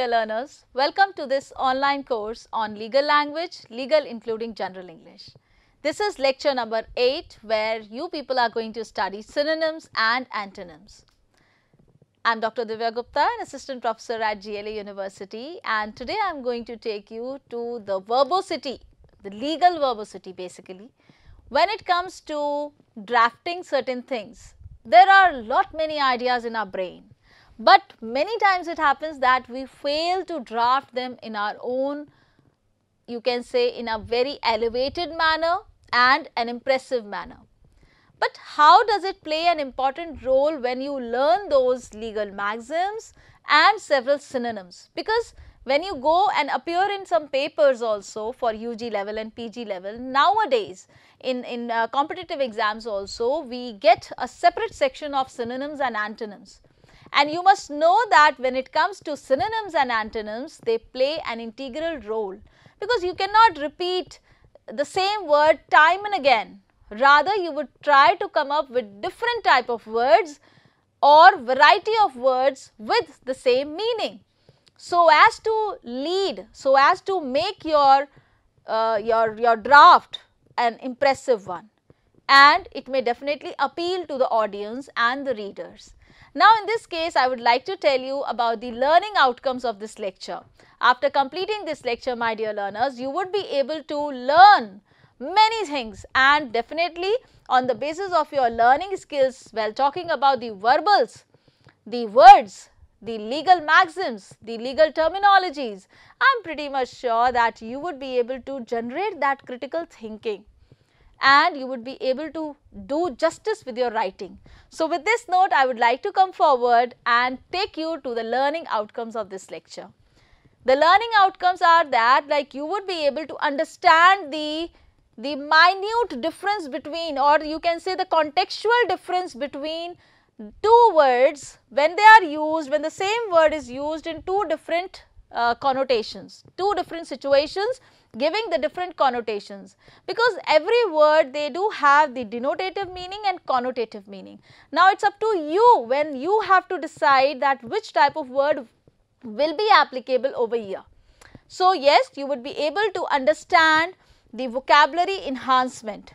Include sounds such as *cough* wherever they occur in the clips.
Dear learners, welcome to this online course on legal language, legal including general English. This is lecture number 8 where you people are going to study synonyms and antonyms. I am Dr. Divya Gupta, an assistant professor at GLA University and today I am going to take you to the verbosity, the legal verbosity basically. When it comes to drafting certain things, there are lot many ideas in our brain but many times it happens that we fail to draft them in our own you can say in a very elevated manner and an impressive manner. But how does it play an important role when you learn those legal maxims and several synonyms? Because when you go and appear in some papers also for UG level and PG level, nowadays in, in uh, competitive exams also, we get a separate section of synonyms and antonyms. And you must know that when it comes to synonyms and antonyms, they play an integral role because you cannot repeat the same word time and again. Rather, you would try to come up with different type of words or variety of words with the same meaning. So as to lead, so as to make your, uh, your, your draft an impressive one and it may definitely appeal to the audience and the readers. Now in this case I would like to tell you about the learning outcomes of this lecture. After completing this lecture my dear learners you would be able to learn many things and definitely on the basis of your learning skills while talking about the verbals, the words, the legal maxims, the legal terminologies, I am pretty much sure that you would be able to generate that critical thinking and you would be able to do justice with your writing. So, with this note I would like to come forward and take you to the learning outcomes of this lecture. The learning outcomes are that like you would be able to understand the the minute difference between or you can say the contextual difference between two words when they are used when the same word is used in two different uh, connotations, two different situations giving the different connotations because every word they do have the denotative meaning and connotative meaning. Now, it is up to you when you have to decide that which type of word will be applicable over here. So, yes you would be able to understand the vocabulary enhancement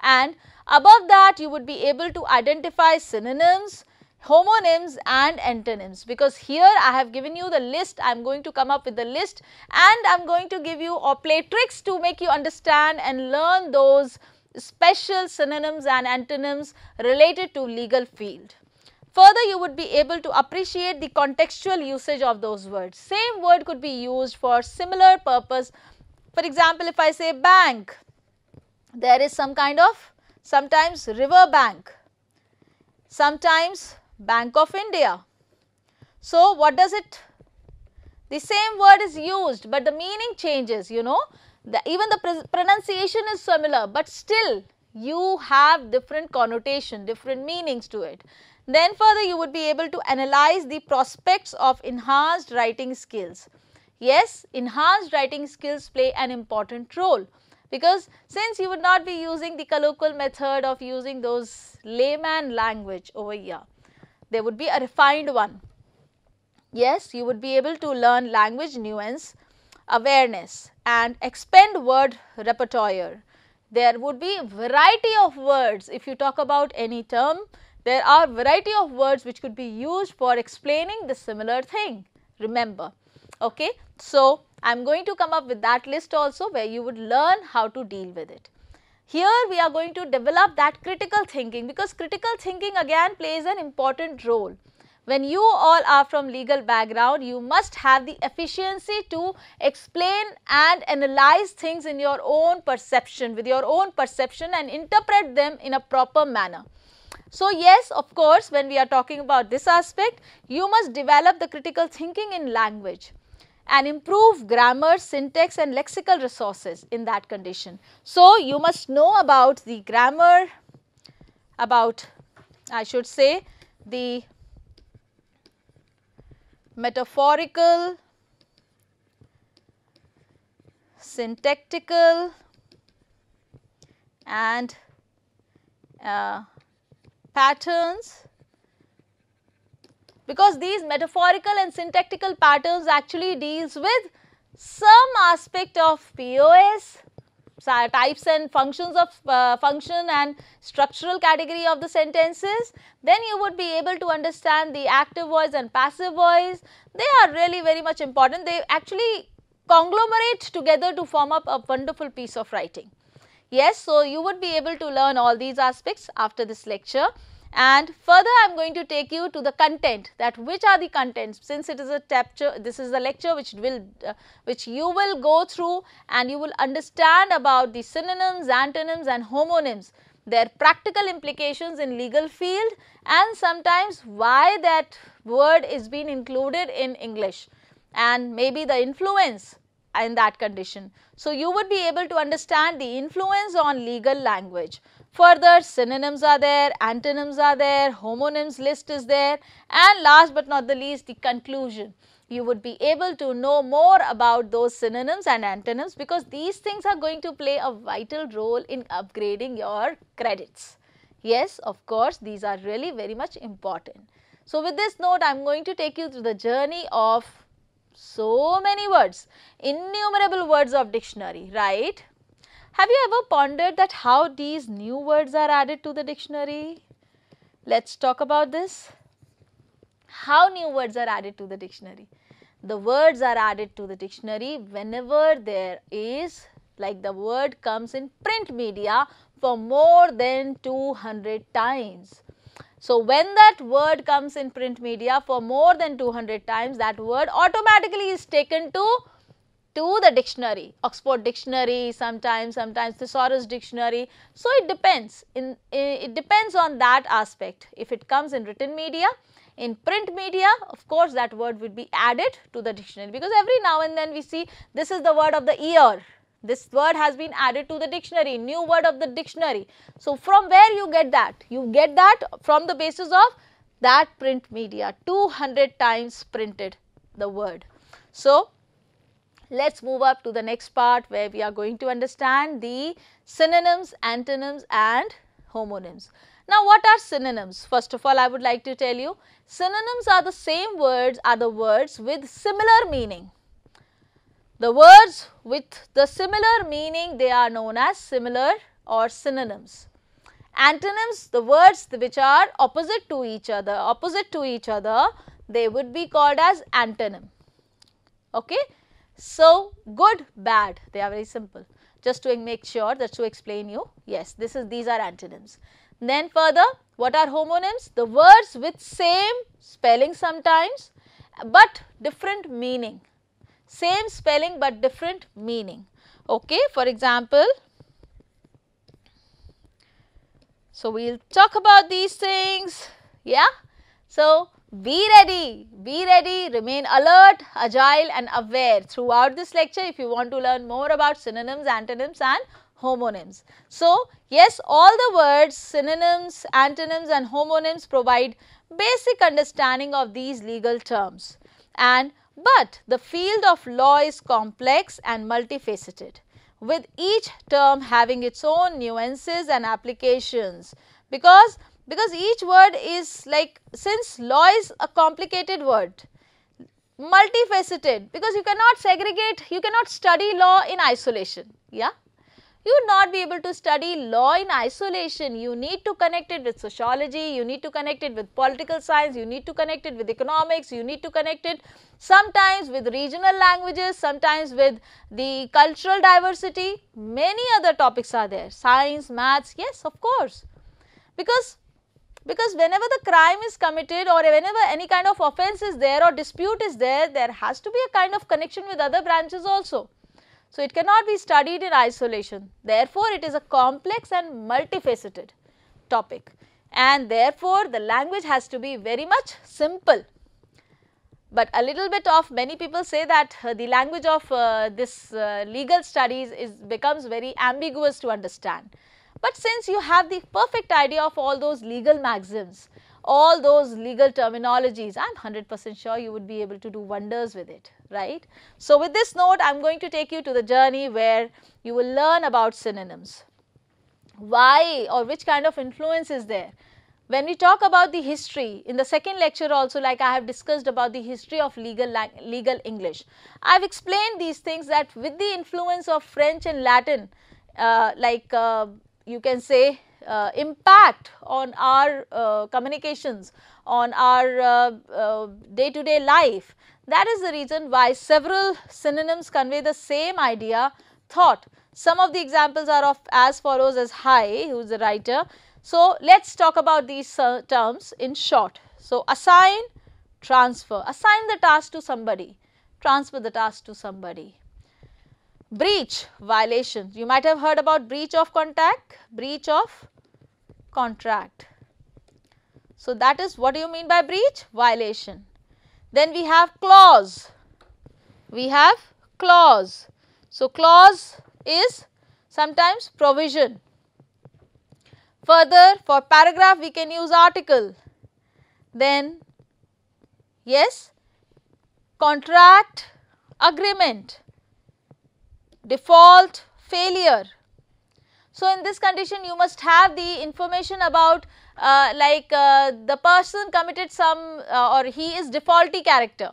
and above that you would be able to identify synonyms, homonyms and antonyms because here I have given you the list I am going to come up with the list and I am going to give you or play tricks to make you understand and learn those special synonyms and antonyms related to legal field. Further you would be able to appreciate the contextual usage of those words. Same word could be used for similar purpose. For example, if I say bank, there is some kind of sometimes river bank, sometimes Bank of India. So, what does it? The same word is used, but the meaning changes, you know. The, even the pronunciation is similar, but still you have different connotation, different meanings to it. Then further you would be able to analyze the prospects of enhanced writing skills. Yes, enhanced writing skills play an important role because since you would not be using the colloquial method of using those layman language over here there would be a refined one. Yes, you would be able to learn language nuance, awareness and expand word repertoire. There would be variety of words if you talk about any term, there are variety of words which could be used for explaining the similar thing, remember. Okay. So, I am going to come up with that list also where you would learn how to deal with it. Here we are going to develop that critical thinking because critical thinking again plays an important role. When you all are from legal background, you must have the efficiency to explain and analyze things in your own perception, with your own perception and interpret them in a proper manner. So, yes of course, when we are talking about this aspect, you must develop the critical thinking in language. And improve grammar, syntax and lexical resources in that condition. So, you must know about the grammar, about I should say the metaphorical, syntactical and uh, patterns because these metaphorical and syntactical patterns actually deals with some aspect of POS, types and functions of uh, function and structural category of the sentences, then you would be able to understand the active voice and passive voice. They are really very much important. They actually conglomerate together to form up a wonderful piece of writing. Yes, so you would be able to learn all these aspects after this lecture and further I am going to take you to the content that which are the contents since it is a chapter this is a lecture which will uh, which you will go through and you will understand about the synonyms, antonyms and homonyms their practical implications in legal field and sometimes why that word is being included in English and maybe the influence in that condition. So, you would be able to understand the influence on legal language. Further synonyms are there, antonyms are there, homonyms list is there and last but not the least the conclusion. You would be able to know more about those synonyms and antonyms because these things are going to play a vital role in upgrading your credits. Yes, of course, these are really very much important. So, with this note, I am going to take you through the journey of so many words, innumerable words of dictionary, right? Have you ever pondered that how these new words are added to the dictionary? Let's talk about this. How new words are added to the dictionary? The words are added to the dictionary whenever there is like the word comes in print media for more than 200 times. So, when that word comes in print media for more than 200 times, that word automatically is taken to to the dictionary, Oxford dictionary, sometimes, sometimes thesaurus dictionary. So, it depends, in, eh, it depends on that aspect. If it comes in written media, in print media, of course, that word would be added to the dictionary because every now and then we see this is the word of the year. This word has been added to the dictionary, new word of the dictionary. So, from where you get that? You get that from the basis of that print media, 200 times printed the word. So, let us move up to the next part where we are going to understand the synonyms, antonyms and homonyms. Now, what are synonyms? First of all, I would like to tell you, synonyms are the same words are the words with similar meaning. The words with the similar meaning, they are known as similar or synonyms. Antonyms, the words which are opposite to each other, opposite to each other, they would be called as antonym. Okay. So, good, bad, they are very simple. Just to make sure, that to explain you, yes, this is these are antonyms. Then further, what are homonyms? The words with same spelling sometimes, but different meaning. Same spelling but different meaning. Okay, for example, so we'll talk about these things. Yeah. So, be ready, be ready, remain alert, agile and aware throughout this lecture if you want to learn more about synonyms, antonyms and homonyms. So, yes all the words synonyms, antonyms and homonyms provide basic understanding of these legal terms. And but the field of law is complex and multifaceted with each term having its own nuances and applications. Because because each word is like since law is a complicated word multifaceted because you cannot segregate you cannot study law in isolation yeah? You would not be able to study law in isolation. You need to connect it with sociology you need to connect it with political science you need to connect it with economics you need to connect it sometimes with regional languages sometimes with the cultural diversity. Many other topics are there. Science maths yes of course. Because because whenever the crime is committed or whenever any kind of offense is there or dispute is there, there has to be a kind of connection with other branches also. So, it cannot be studied in isolation. Therefore, it is a complex and multifaceted topic and therefore, the language has to be very much simple. but a little bit of many people say that uh, the language of uh, this uh, legal studies is becomes very ambiguous to understand. But since you have the perfect idea of all those legal maxims, all those legal terminologies, I am 100 percent sure you would be able to do wonders with it, right. So, with this note I am going to take you to the journey where you will learn about synonyms. Why or which kind of influence is there? When we talk about the history, in the second lecture also like I have discussed about the history of legal, legal English, I have explained these things that with the influence of French and Latin, uh, like uh, you can say uh, impact on our uh, communications, on our day to day life. That is the reason why several synonyms convey the same idea thought. Some of the examples are of as follows as High, who is the writer. So, let us talk about these uh, terms in short. So, assign, transfer, assign the task to somebody, transfer the task to somebody. Breach, violation. You might have heard about breach of contact, breach of contract. So, that is what do you mean by breach? Violation. Then we have clause. We have clause. So, clause is sometimes provision. Further for paragraph we can use article. Then yes contract agreement default failure. So, in this condition you must have the information about uh, like uh, the person committed some uh, or he is defaulty character.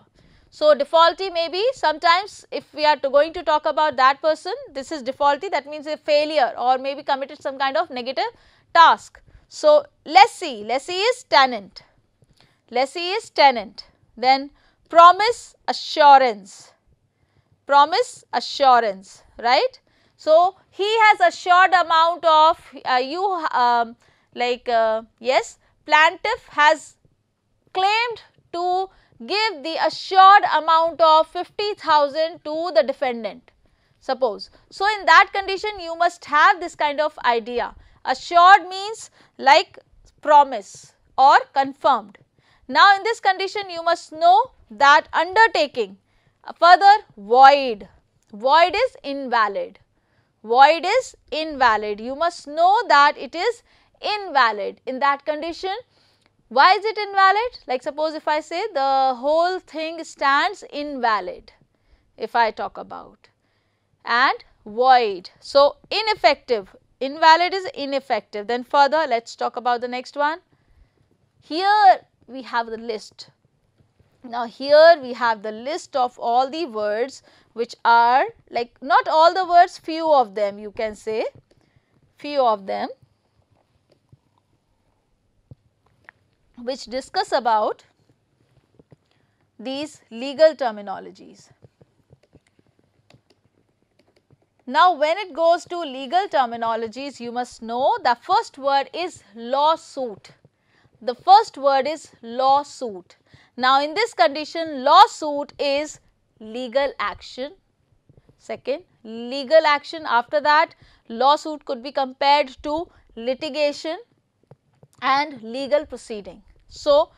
So, defaulty may be sometimes if we are to going to talk about that person this is defaulty that means a failure or maybe committed some kind of negative task. So, lessee, lessee is tenant, lessee is tenant. Then promise assurance, promise assurance right. So, he has assured amount of uh, you um, like uh, yes plaintiff has claimed to give the assured amount of 50,000 to the defendant suppose. So, in that condition you must have this kind of idea assured means like promise or confirmed. Now, in this condition you must know that undertaking further void, void is invalid void is invalid. You must know that it is invalid. In that condition, why is it invalid? Like suppose if I say the whole thing stands invalid, if I talk about and void. So, ineffective, invalid is ineffective. Then further let us talk about the next one. Here we have the list. Now, here we have the list of all the words which are like not all the words few of them you can say few of them which discuss about these legal terminologies. Now, when it goes to legal terminologies, you must know the first word is lawsuit. The first word is lawsuit. Now, in this condition, lawsuit is legal action. Second, legal action after that lawsuit could be compared to litigation and legal proceeding. So,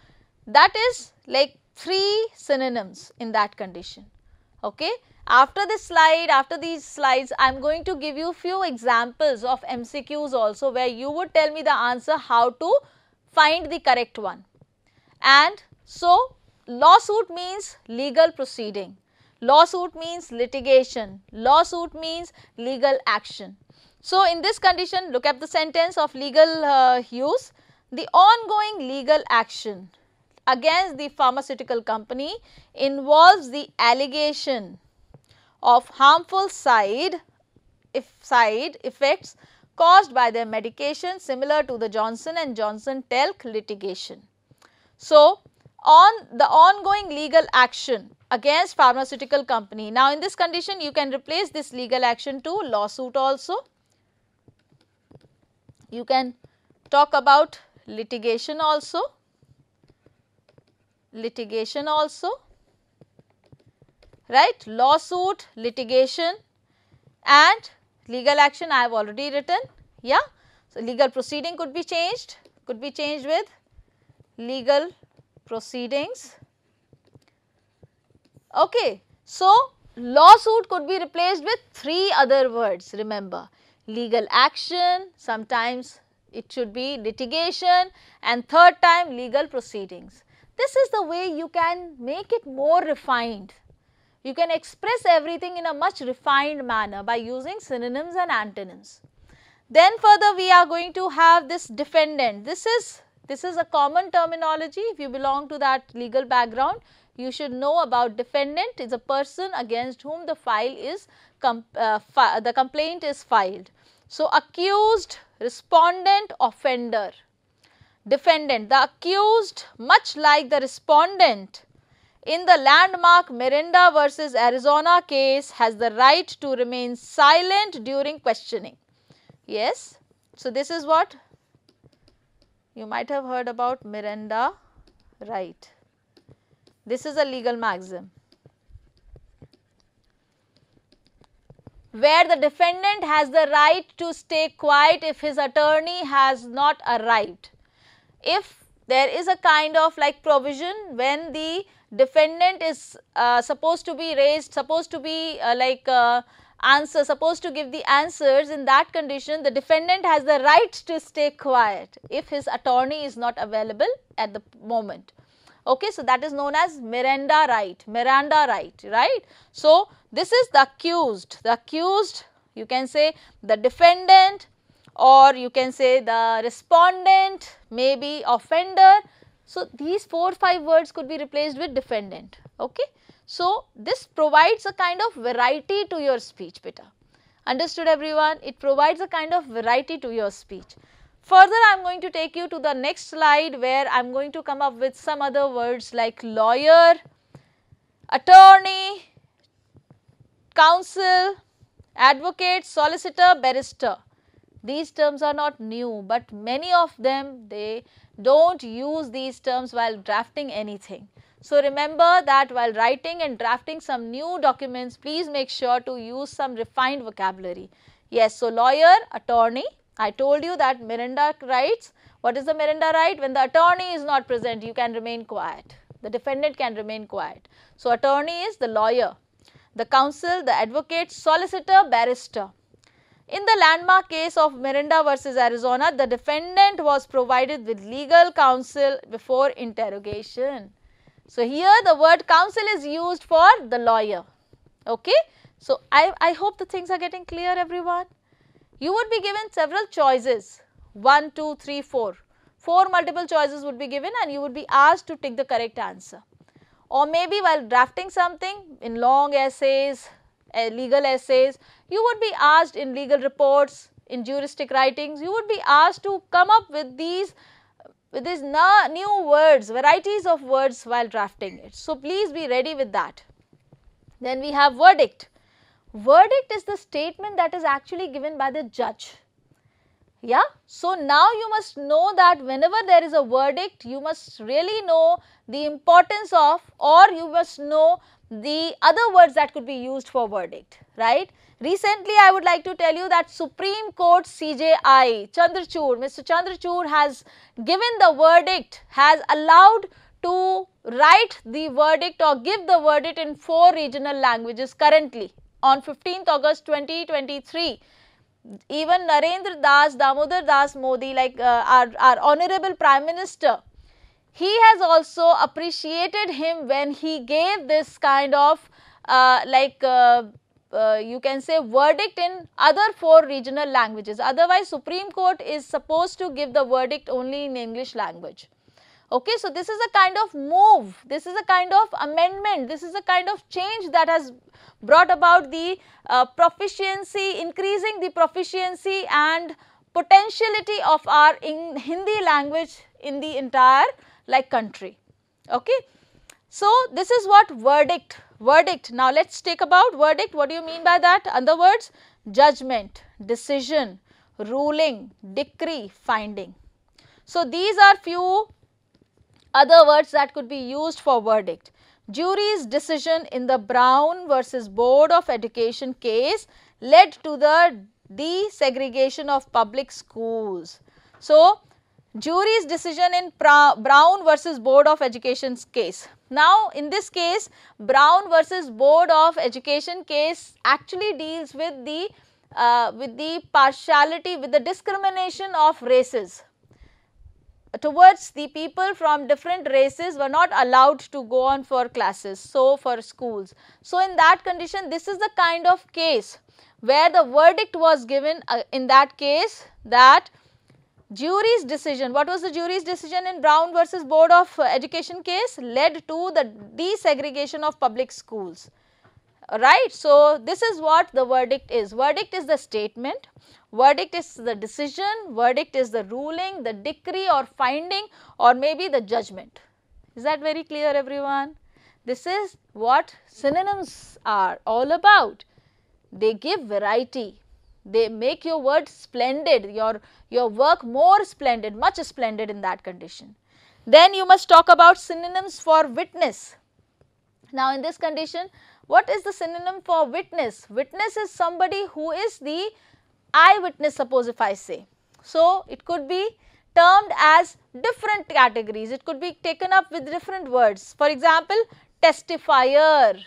that is like three synonyms in that condition. Okay. After this slide, after these slides, I am going to give you few examples of MCQs also where you would tell me the answer how to find the correct one. And so, lawsuit means legal proceeding Lawsuit means litigation. Lawsuit means legal action. So, in this condition look at the sentence of legal uh, use. The ongoing legal action against the pharmaceutical company involves the allegation of harmful side if side effects caused by their medication similar to the Johnson and Johnson talc litigation. So, on the ongoing legal action against pharmaceutical company. Now, in this condition you can replace this legal action to lawsuit also. You can talk about litigation also, litigation also, right, lawsuit, litigation and legal action I have already written, yeah. So, legal proceeding could be changed, could be changed with legal proceedings Okay. So, lawsuit could be replaced with three other words remember legal action, sometimes it should be litigation and third time legal proceedings. This is the way you can make it more refined. You can express everything in a much refined manner by using synonyms and antonyms. Then further we are going to have this defendant. This is this is a common terminology if you belong to that legal background you should know about defendant is a person against whom the file is uh, the complaint is filed. So, accused, respondent, offender, defendant. The accused much like the respondent in the landmark Miranda versus Arizona case has the right to remain silent during questioning. Yes. So, this is what you might have heard about Miranda right. This is a legal maxim. Where the defendant has the right to stay quiet if his attorney has not arrived. If there is a kind of like provision when the defendant is uh, supposed to be raised, supposed to be uh, like uh, answer, supposed to give the answers in that condition, the defendant has the right to stay quiet if his attorney is not available at the moment. Okay, so that is known as Miranda right, Miranda right, right. So, this is the accused, the accused you can say the defendant or you can say the respondent, maybe offender. So, these 4 5 words could be replaced with defendant. Okay. So, this provides a kind of variety to your speech beta. Understood everyone? It provides a kind of variety to your speech. Further, I am going to take you to the next slide where I am going to come up with some other words like lawyer, attorney, counsel, advocate, solicitor, barrister. These terms are not new, but many of them they do not use these terms while drafting anything. So, remember that while writing and drafting some new documents, please make sure to use some refined vocabulary. Yes, so lawyer, attorney, I told you that Miranda rights, what is the Miranda right? When the attorney is not present, you can remain quiet. The defendant can remain quiet. So, attorney is the lawyer, the counsel, the advocate, solicitor, barrister. In the landmark case of Miranda versus Arizona, the defendant was provided with legal counsel before interrogation. So, here the word counsel is used for the lawyer. Okay? So, I, I hope the things are getting clear everyone you would be given several choices 1, 2, 3, 4. 4 multiple choices would be given and you would be asked to take the correct answer. Or maybe while drafting something in long essays, uh, legal essays, you would be asked in legal reports, in juristic writings, you would be asked to come up with these with these new words, varieties of words while drafting it. So, please be ready with that. Then we have verdict. Verdict is the statement that is actually given by the judge. Yeah. So, now you must know that whenever there is a verdict, you must really know the importance of or you must know the other words that could be used for verdict, right. Recently, I would like to tell you that Supreme Court CJI Chandrachud, Mr. Chandrachud has given the verdict, has allowed to write the verdict or give the verdict in four regional languages currently on 15th August 2023 even Narendra Das, Damodar Das Modi like uh, our, our honorable prime minister he has also appreciated him when he gave this kind of uh, like uh, uh, you can say verdict in other four regional languages otherwise supreme court is supposed to give the verdict only in english language okay so this is a kind of move this is a kind of amendment this is a kind of change that has brought about the uh, proficiency, increasing the proficiency and potentiality of our in Hindi language in the entire like country. Okay. So, this is what verdict, verdict. Now, let us take about verdict. What do you mean by that? Other words, judgment, decision, ruling, decree, finding. So, these are few other words that could be used for verdict. Jury's decision in the Brown versus Board of Education case led to the desegregation of public schools. So, jury's decision in Brown versus Board of Education's case. Now, in this case, Brown versus Board of Education case actually deals with the uh, with the partiality, with the discrimination of races towards the people from different races were not allowed to go on for classes, so for schools. So, in that condition, this is the kind of case where the verdict was given uh, in that case that jury's decision, what was the jury's decision in Brown versus Board of uh, Education case led to the desegregation of public schools right. So, this is what the verdict is. Verdict is the statement, verdict is the decision, verdict is the ruling, the decree or finding or maybe the judgment. Is that very clear everyone? This is what synonyms are all about. They give variety, they make your word splendid, your, your work more splendid, much splendid in that condition. Then you must talk about synonyms for witness. Now, in this condition, what is the synonym for witness? Witness is somebody who is the eyewitness suppose if I say. So, it could be termed as different categories. It could be taken up with different words. For example, testifier.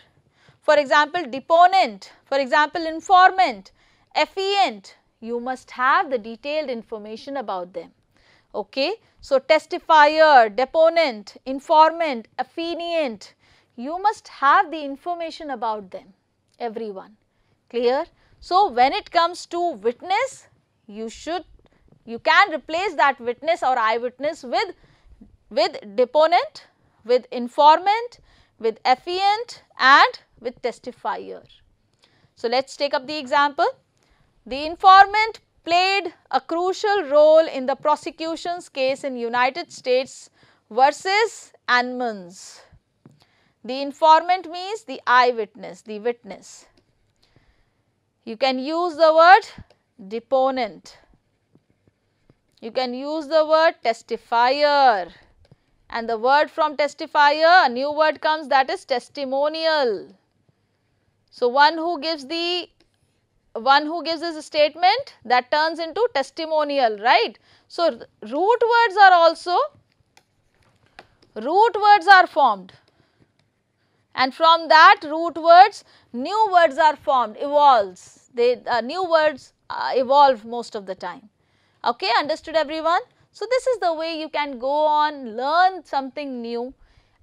For example, deponent. For example, informant, affiant. You must have the detailed information about them. Okay. So, testifier, deponent, informant, affiant, you must have the information about them, everyone, clear? So, when it comes to witness, you should, you can replace that witness or eyewitness with, with deponent, with informant, with affiant and with testifier. So, let us take up the example. The informant played a crucial role in the prosecution's case in United States versus Anmans. The informant means the eyewitness, the witness. You can use the word deponent. You can use the word testifier and the word from testifier, a new word comes that is testimonial. So, one who gives the one who gives this statement that turns into testimonial, right. So, root words are also root words are formed. And from that root words new words are formed evolves. They uh, new words uh, evolve most of the time. Okay understood everyone? So this is the way you can go on learn something new.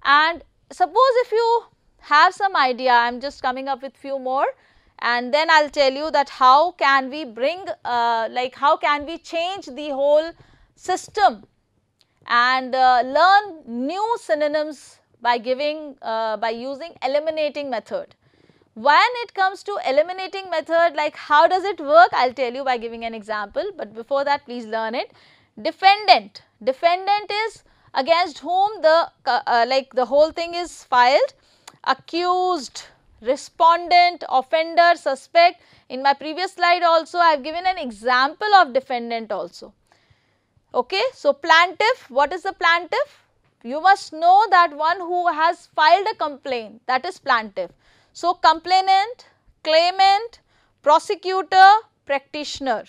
And suppose if you have some idea i am just coming up with few more and then i'll tell you that how can we bring uh, like how can we change the whole system and uh, learn new synonyms by giving uh, by using eliminating method. When it comes to eliminating method like how does it work? I will tell you by giving an example. But before that please learn it. Defendant, defendant is against whom the uh, uh, like the whole thing is filed. Accused respondent offender suspect in my previous slide also I have given an example of defendant also okay so plaintiff what is the plaintiff you must know that one who has filed a complaint that is plaintiff. So, complainant, claimant, prosecutor, practitioner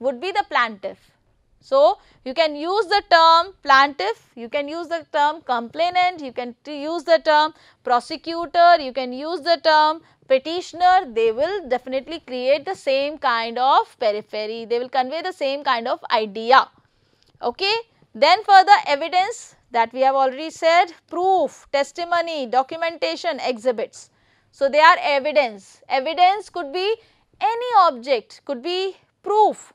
would be the plaintiff. So, you can use the term plaintiff, you can use the term complainant, you can use the term prosecutor, you can use the term petitioner, they will definitely create the same kind of periphery, they will convey the same kind of idea. Okay. Then further evidence that we have already said proof, testimony, documentation, exhibits. So, they are evidence. Evidence could be any object, could be proof.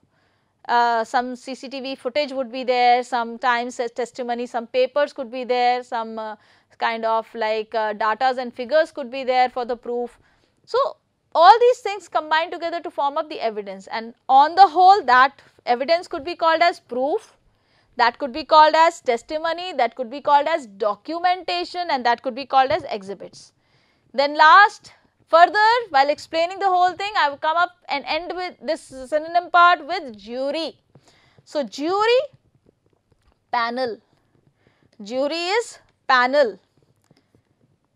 Uh, some CCTV footage would be there, sometimes testimony, some papers could be there, some uh, kind of like uh, datas and figures could be there for the proof. So, all these things combine together to form up the evidence and on the whole that evidence could be called as proof that could be called as testimony, that could be called as documentation and that could be called as exhibits. Then last further while explaining the whole thing I will come up and end with this synonym part with jury. So, jury panel, jury is panel,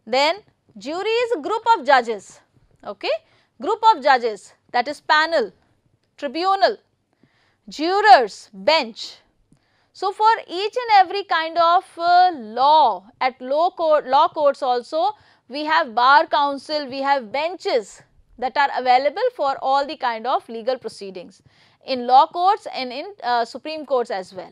then jury is a group of judges, okay, group of judges. That is panel, tribunal, jurors, bench, So, for each and every kind of uh, law at law court, law courts also we have bar council, we have benches that are available for all the kind of legal proceedings in law courts and in uh, supreme courts as well.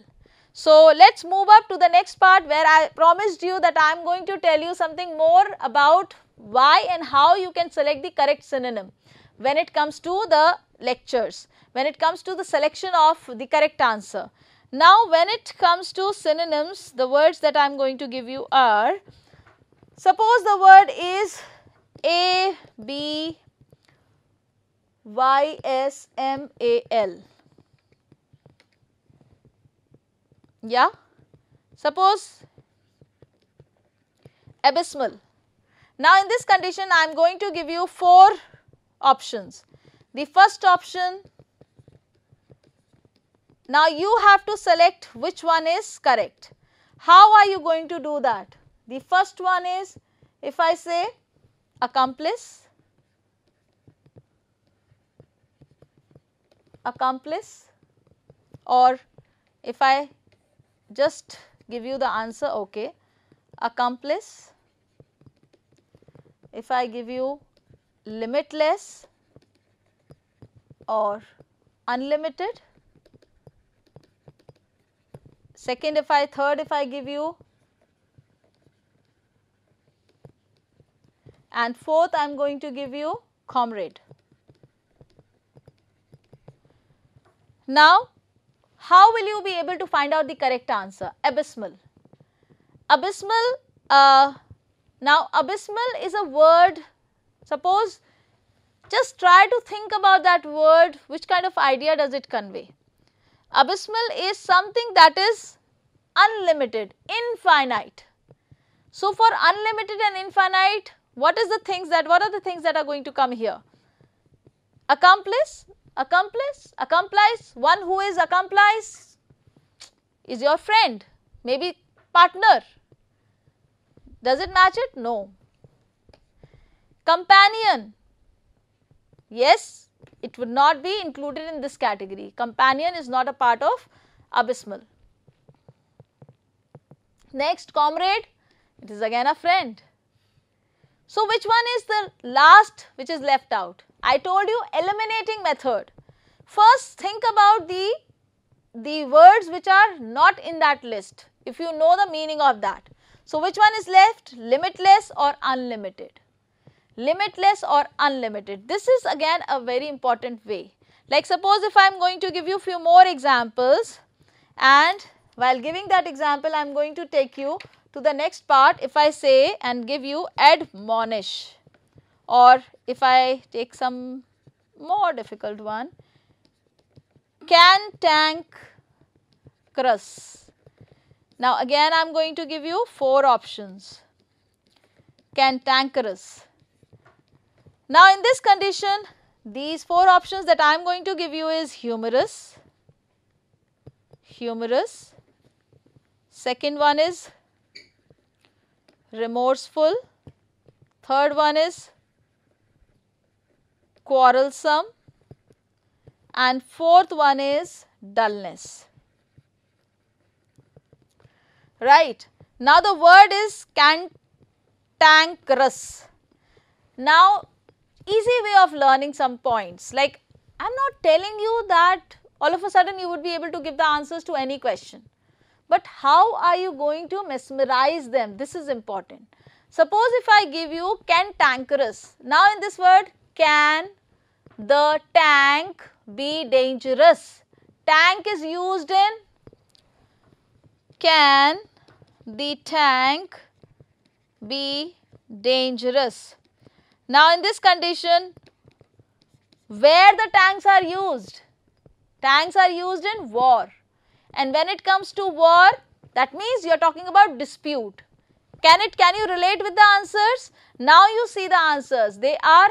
So, let us move up to the next part where I promised you that I am going to tell you something more about why and how you can select the correct synonym when it comes to the lectures, when it comes to the selection of the correct answer. Now, when it comes to synonyms, the words that I am going to give you are, suppose the word is A, B, Y, S, M, A, L. Yeah. Suppose abysmal. Now, in this condition, I am going to give you four options. The first option, now you have to select which one is correct. How are you going to do that? The first one is if I say accomplice, accomplice or if I just give you the answer okay accomplice if I give you limitless or unlimited. Second if I third if I give you and fourth I am going to give you comrade now how will you be able to find out the correct answer? Abysmal. Abysmal, uh, now abysmal is a word, suppose just try to think about that word, which kind of idea does it convey? Abysmal is something that is unlimited, infinite. So, for unlimited and infinite, what is the things that, what are the things that are going to come here? Accomplice, accomplice, accomplice, one who is accomplice is your friend, maybe partner. Does it match it? No. Companion, yes, it would not be included in this category. Companion is not a part of abysmal. Next, comrade, it is again a friend. So, which one is the last which is left out? I told you eliminating method. First think about the, the words which are not in that list if you know the meaning of that. So, which one is left limitless or unlimited? Limitless or unlimited. This is again a very important way. Like suppose if I am going to give you few more examples and while giving that example I am going to take you to the next part if I say and give you admonish or if I take some more difficult one, can tank crus. Now again I am going to give you four options. Cantankerous. Now in this condition, these four options that I am going to give you is humorous, humorous. Second one is remorseful. Third one is quarrelsome and fourth one is dullness. Right. Now the word is cantankerous. Now easy way of learning some points like I am not telling you that all of a sudden you would be able to give the answers to any question. But how are you going to mesmerize them? This is important. Suppose if I give you cantankerous. Now in this word can the tank be dangerous? Tank is used in can the tank be dangerous? Now in this condition, where the tanks are used? Tanks are used in war and when it comes to war, that means you are talking about dispute. Can it, can you relate with the answers? Now you see the answers, they are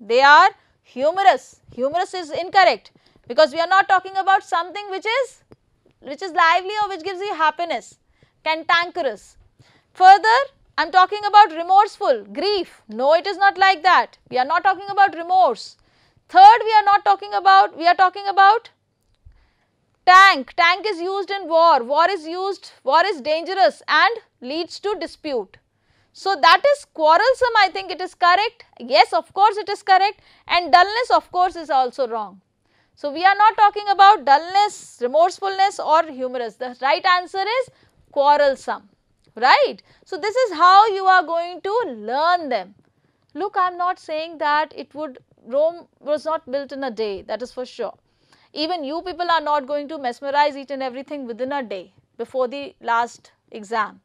they are humorous. Humorous is incorrect because we are not talking about something which is which is lively or which gives you happiness. Cantankerous. Further, I am talking about remorseful, grief. No, it is not like that. We are not talking about remorse. Third, we are not talking about, we are talking about Tank. Tank is used in war. War is used, war is dangerous and leads to dispute. So that is quarrelsome I think it is correct. Yes of course it is correct and dullness of course is also wrong. So we are not talking about dullness, remorsefulness or humorous. The right answer is quarrelsome, right. So this is how you are going to learn them. Look I am not saying that it would Rome was not built in a day that is for sure. Even you people are not going to mesmerize each and everything within a day before the last exam,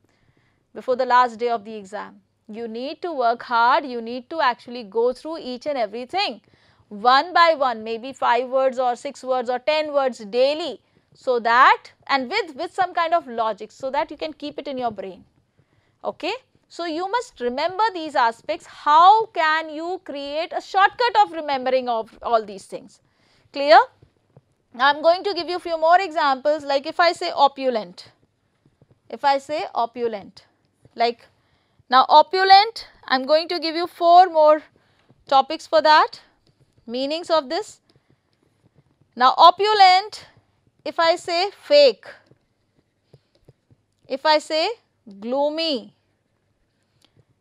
before the last day of the exam. You need to work hard, you need to actually go through each and everything one by one maybe 5 words or 6 words or 10 words daily so that and with with some kind of logic so that you can keep it in your brain. Okay? So you must remember these aspects. How can you create a shortcut of remembering of all these things? Clear i am going to give you few more examples like if i say opulent. If i say opulent. Like now opulent i am going to give you four more topics for that. Meanings of this. Now opulent, if I say fake, if I say gloomy,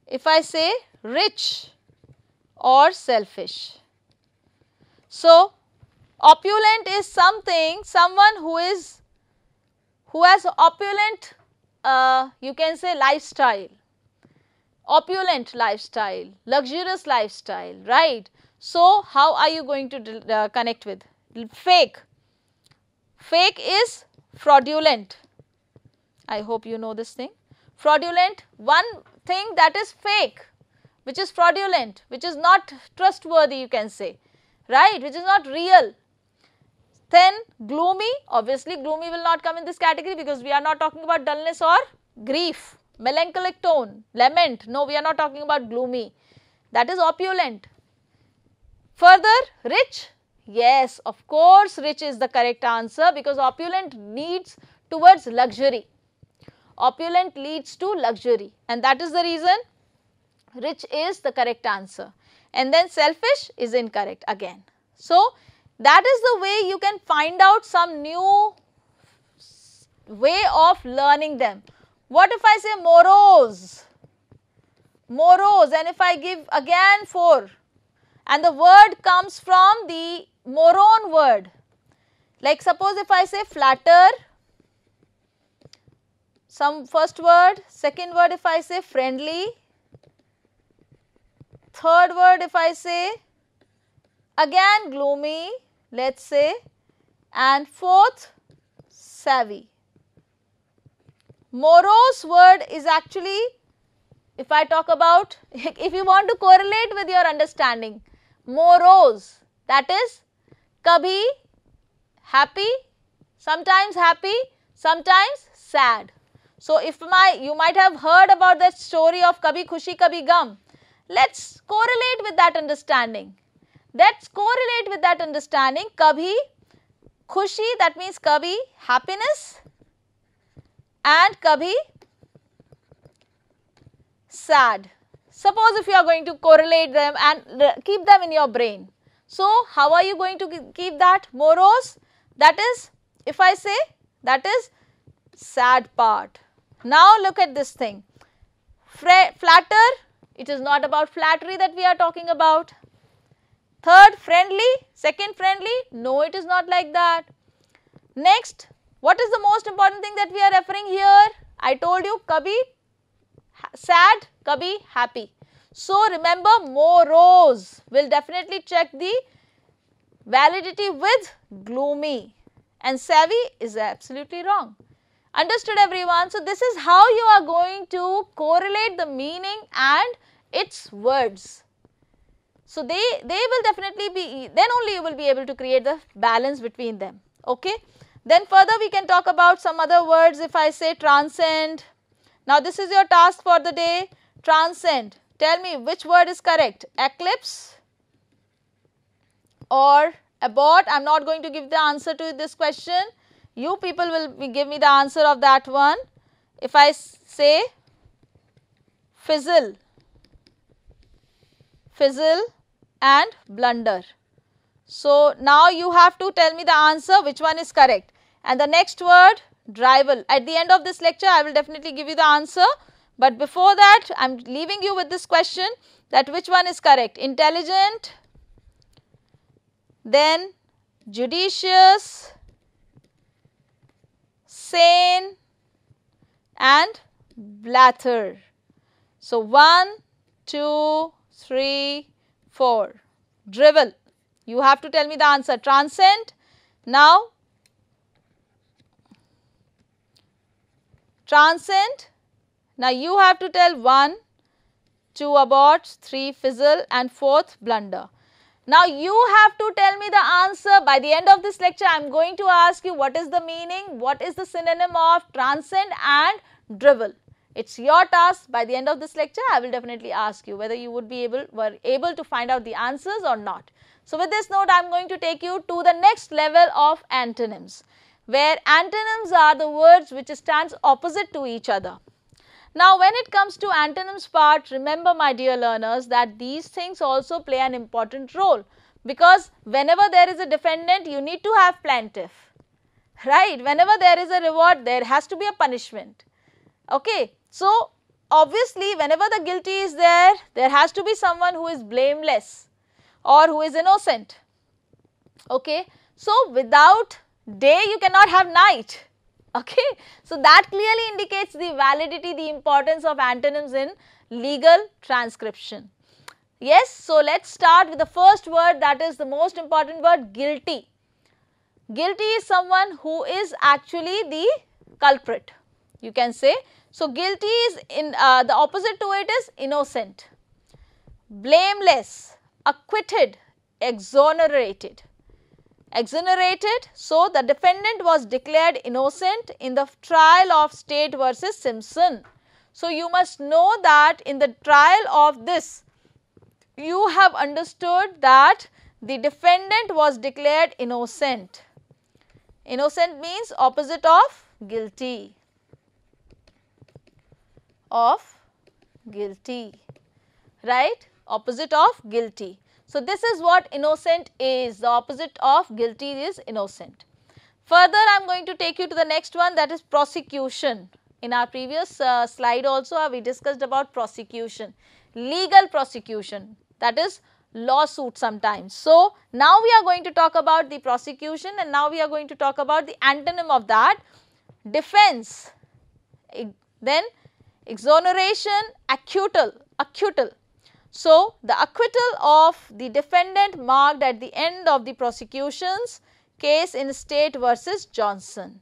if I say rich or selfish. So, opulent is something, someone who is, who has opulent, uh, you can say lifestyle, opulent lifestyle, luxurious lifestyle, right. So, how are you going to uh, connect with? Fake. Fake is fraudulent. I hope you know this thing. Fraudulent, one thing that is fake, which is fraudulent, which is not trustworthy you can say, right, which is not real. Then gloomy, obviously gloomy will not come in this category because we are not talking about dullness or grief, melancholic tone, lament, no we are not talking about gloomy. That is opulent, Further, rich? Yes, of course, rich is the correct answer because opulent leads towards luxury. Opulent leads to luxury and that is the reason rich is the correct answer. And then selfish is incorrect again. So, that is the way you can find out some new way of learning them. What if I say morose? Morose and if I give again 4 and the word comes from the Moron word. Like suppose if I say flatter, some first word, second word if I say friendly, third word if I say again gloomy, let us say and fourth savvy. Morose word is actually if I talk about *laughs* if you want to correlate with your understanding morose that is kabhi happy, sometimes happy, sometimes sad. So, if my you might have heard about that story of Kabhi Khushi Kabhi Gham. Let's correlate with that understanding. Let's correlate with that understanding. Kabhi Khushi that means Kabhi happiness and Kabhi sad. Suppose if you are going to correlate them and keep them in your brain. So, how are you going to keep that morose? That is, if I say that is sad part. Now, look at this thing. Flatter, it is not about flattery that we are talking about. Third, friendly. Second, friendly. No, it is not like that. Next, what is the most important thing that we are referring here? I told you, Kabhi sad, kabhi happy. So, remember morose will definitely check the validity with gloomy and savvy is absolutely wrong. Understood everyone? So, this is how you are going to correlate the meaning and its words. So, they, they will definitely be, then only you will be able to create the balance between them. Okay. Then further we can talk about some other words if I say transcend, now, this is your task for the day transcend. Tell me which word is correct eclipse or abort. I am not going to give the answer to this question. You people will give me the answer of that one. If I say fizzle, fizzle and blunder. So, now you have to tell me the answer which one is correct And the next word drivel. At the end of this lecture, I will definitely give you the answer. But before that, I am leaving you with this question that which one is correct? Intelligent, then judicious, sane and blather. So, 1, 2, 3, 4. Drivel. You have to tell me the answer. Transcend. Now, transcend. Now, you have to tell 1, 2 abort, 3 fizzle and 4th blunder. Now, you have to tell me the answer by the end of this lecture. I am going to ask you what is the meaning, what is the synonym of transcend and drivel. It's your task by the end of this lecture. I will definitely ask you whether you would be able were able to find out the answers or not. So, with this note, I am going to take you to the next level of antonyms, where antonyms are the words which stands opposite to each other. Now, when it comes to antonyms part, remember my dear learners that these things also play an important role because whenever there is a defendant, you need to have plaintiff, right? Whenever there is a reward, there has to be a punishment, okay? So, obviously, whenever the guilty is there, there has to be someone who is blameless or who is innocent, okay? So, without day, you cannot have night, *laughs* Okay. So, that clearly indicates the validity, the importance of antonyms in legal transcription. Yes, so let us start with the first word that is the most important word guilty. Guilty is someone who is actually the culprit, you can say. So, guilty is in uh, the opposite to it is innocent, blameless, acquitted, exonerated exonerated. So, the defendant was declared innocent in the trial of State versus Simpson. So, you must know that in the trial of this, you have understood that the defendant was declared innocent. Innocent means opposite of guilty. Of guilty, right? Opposite of guilty. So, this is what innocent is, the opposite of guilty is innocent. Further, I am going to take you to the next one that is prosecution. In our previous uh, slide also uh, we discussed about prosecution, legal prosecution that is lawsuit sometimes. So, now we are going to talk about the prosecution and now we are going to talk about the antonym of that defense, then exoneration, acquittal, acquittal. So, the acquittal of the defendant marked at the end of the prosecution's case in State versus Johnson.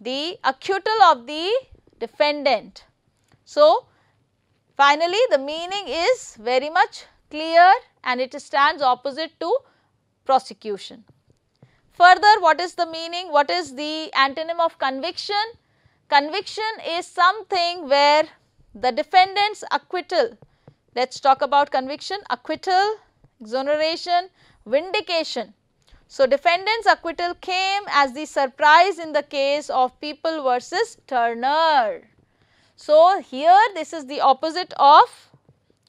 The acquittal of the defendant. So, finally, the meaning is very much clear and it stands opposite to prosecution. Further, what is the meaning? What is the antonym of conviction? Conviction is something where the defendant's acquittal let us talk about conviction, acquittal, exoneration, vindication. So, defendant's acquittal came as the surprise in the case of People versus Turner. So, here this is the opposite of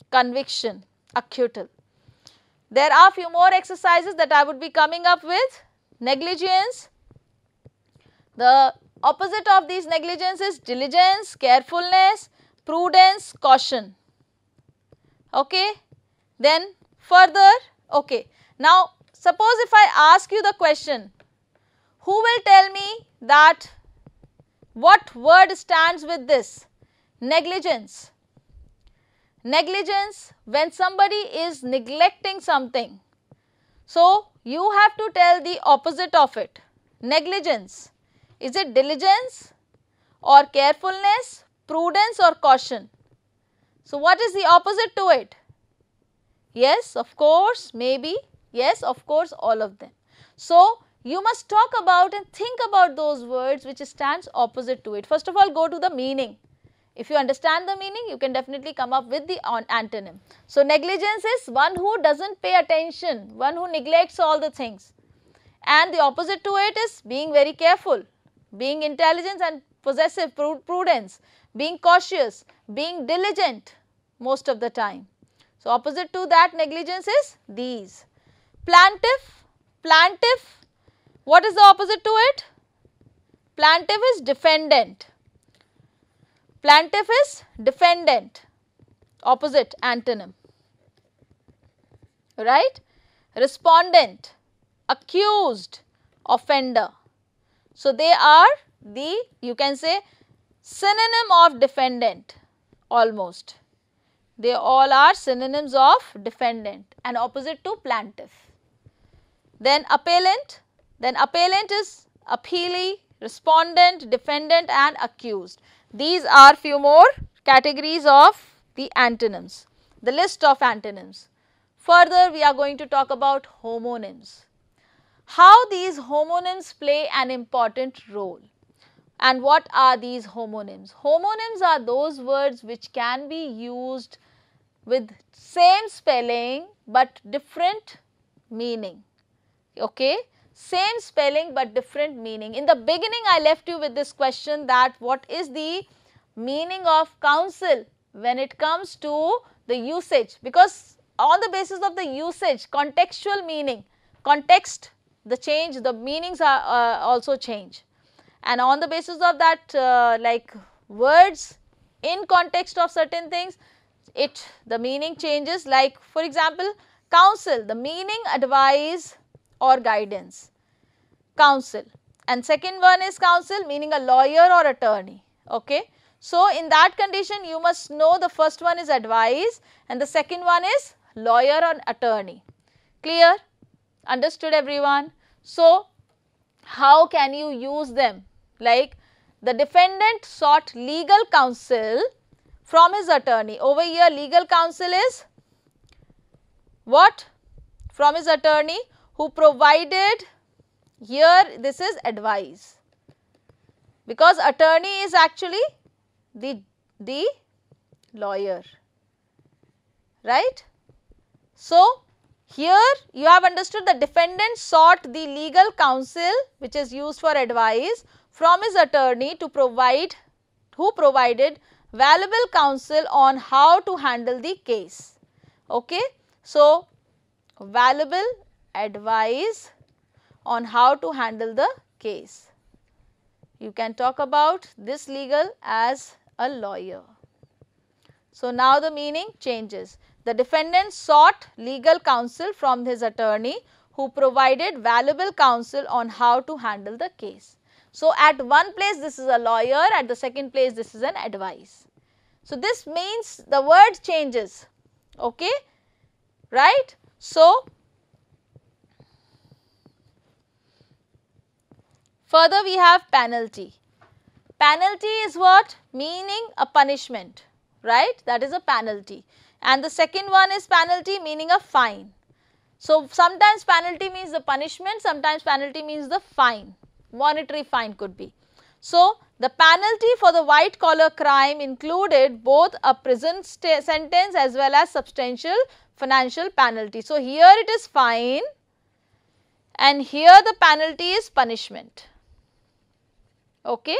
conviction, acquittal. There are few more exercises that I would be coming up with. Negligence. The opposite of these negligence is diligence, carefulness, prudence, caution okay. Then further, okay. Now, suppose if I ask you the question, who will tell me that what word stands with this? Negligence. Negligence when somebody is neglecting something. So, you have to tell the opposite of it. Negligence. Is it diligence or carefulness, prudence or caution? So, what is the opposite to it? Yes, of course, maybe, yes, of course, all of them. So, you must talk about and think about those words which stands opposite to it. First of all, go to the meaning. If you understand the meaning, you can definitely come up with the antonym. So, negligence is one who doesn't pay attention, one who neglects all the things. And the opposite to it is being very careful, being intelligent and possessive prudence, being cautious, being diligent most of the time. So, opposite to that negligence is these. Plaintiff, plaintiff, what is the opposite to it? Plaintiff is defendant. Plaintiff is defendant. Opposite antonym. Right? Respondent, accused, offender. So, they are the you can say synonym of defendant almost. They all are synonyms of defendant and opposite to plaintiff. Then appellant, then appellant is appellee, respondent, defendant and accused. These are few more categories of the antonyms, the list of antonyms. Further, we are going to talk about homonyms. How these homonyms play an important role. And what are these homonyms? Homonyms are those words which can be used with same spelling but different meaning. Okay? Same spelling but different meaning. In the beginning, I left you with this question that what is the meaning of counsel when it comes to the usage because on the basis of the usage, contextual meaning, context, the change, the meanings are uh, also change. And on the basis of that uh, like words in context of certain things it the meaning changes. Like for example counsel the meaning advice or guidance. Counsel. And second one is counsel meaning a lawyer or attorney. Okay? So in that condition you must know the first one is advice and the second one is lawyer or attorney. Clear understood everyone so how can you use them like the defendant sought legal counsel from his attorney. Over here legal counsel is what? From his attorney who provided here this is advice because attorney is actually the, the lawyer right. So, here you have understood the defendant sought the legal counsel which is used for advice from his attorney to provide who provided valuable counsel on how to handle the case. Okay. So, valuable advice on how to handle the case. You can talk about this legal as a lawyer. So, now the meaning changes. The defendant sought legal counsel from his attorney who provided valuable counsel on how to handle the case. So, at one place this is a lawyer, at the second place this is an advice. So, this means the word changes, okay, right. So, further we have penalty. Penalty is what? Meaning a punishment, right, that is a penalty. And the second one is penalty meaning a fine. So, sometimes penalty means the punishment, sometimes penalty means the fine monetary fine could be. So, the penalty for the white collar crime included both a prison sentence as well as substantial financial penalty. So, here it is fine and here the penalty is punishment. Okay.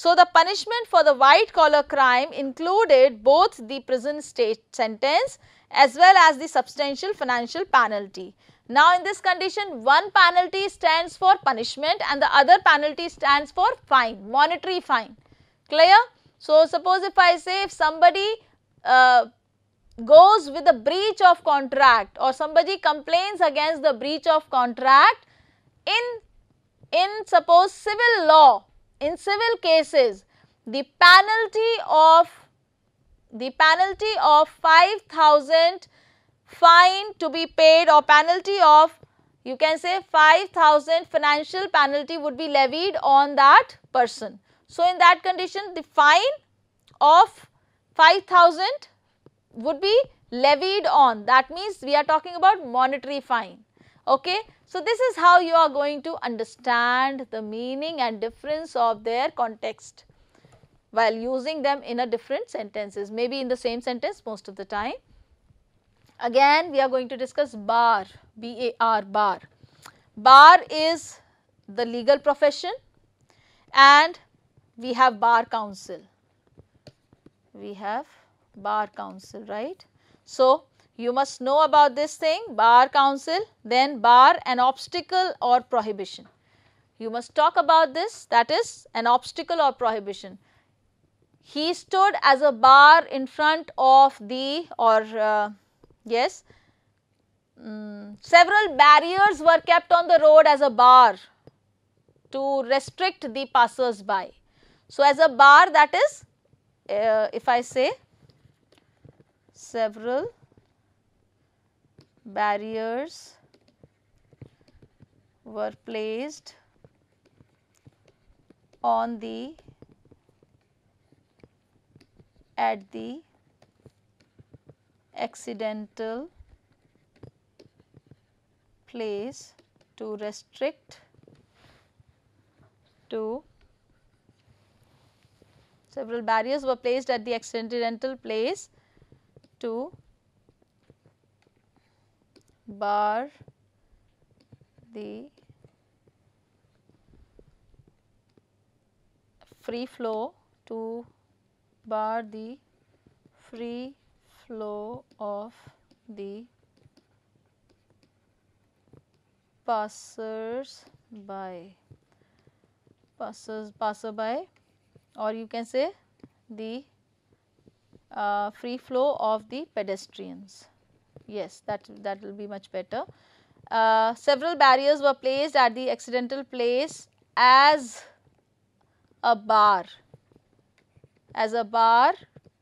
So, the punishment for the white collar crime included both the prison state sentence as well as the substantial financial penalty. Now, in this condition one penalty stands for punishment and the other penalty stands for fine, monetary fine, clear? So, suppose if I say if somebody uh, goes with a breach of contract or somebody complains against the breach of contract in, in suppose civil law, in civil cases, the penalty of the penalty of 5000 fine to be paid or penalty of you can say 5000 financial penalty would be levied on that person. So, in that condition the fine of 5000 would be levied on that means we are talking about monetary fine. Okay. So, this is how you are going to understand the meaning and difference of their context while using them in a different sentences maybe in the same sentence most of the time. Again we are going to discuss bar, B-A-R, bar. Bar is the legal profession and we have bar council. We have bar council, right. So, you must know about this thing bar council then bar an obstacle or prohibition. You must talk about this that is an obstacle or prohibition. He stood as a bar in front of the or uh, yes um, several barriers were kept on the road as a bar to restrict the passers by. So, as a bar that is uh, if I say several barriers were placed on the at the accidental place to restrict to several barriers were placed at the accidental place to bar the free flow to bar the free flow of the passers by. Passers passerby or you can say the uh, free flow of the pedestrians yes that that will be much better. Uh, several barriers were placed at the accidental place as a bar as a bar